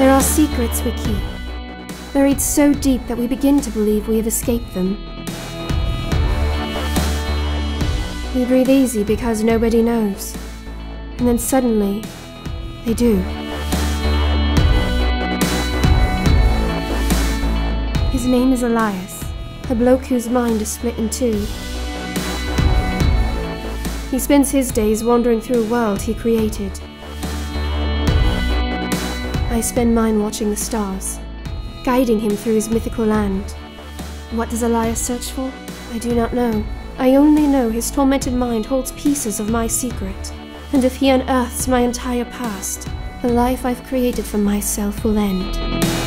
There are secrets we keep, buried so deep that we begin to believe we have escaped them. We breathe easy because nobody knows, and then suddenly, they do. His name is Elias, a bloke whose mind is split in two. He spends his days wandering through a world he created. I spend mine watching the stars, guiding him through his mythical land. What does Elias search for? I do not know. I only know his tormented mind holds pieces of my secret, and if he unearths my entire past, the life I've created for myself will end.